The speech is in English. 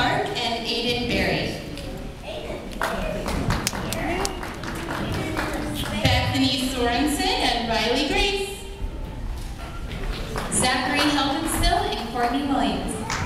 Clark and Aiden Berry. Bethany Sorensen and Riley Grace. Zachary Helgenstill and Courtney Williams.